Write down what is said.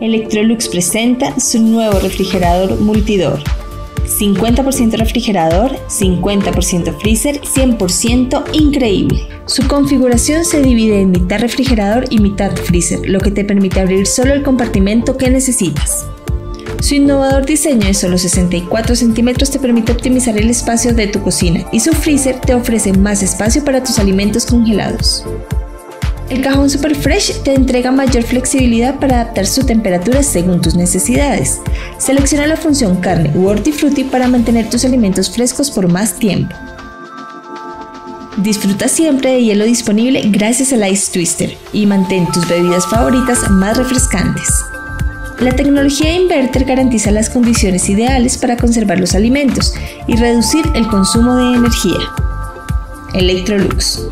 Electrolux presenta su nuevo refrigerador multidor. 50% refrigerador, 50% freezer, 100% increíble. Su configuración se divide en mitad refrigerador y mitad freezer, lo que te permite abrir solo el compartimento que necesitas. Su innovador diseño de solo 64 centímetros te permite optimizar el espacio de tu cocina y su freezer te ofrece más espacio para tus alimentos congelados. El cajón Super Fresh te entrega mayor flexibilidad para adaptar su temperatura según tus necesidades. Selecciona la función carne u hortifruti para mantener tus alimentos frescos por más tiempo. Disfruta siempre de hielo disponible gracias al Ice Twister y mantén tus bebidas favoritas más refrescantes. La tecnología inverter garantiza las condiciones ideales para conservar los alimentos y reducir el consumo de energía. Electrolux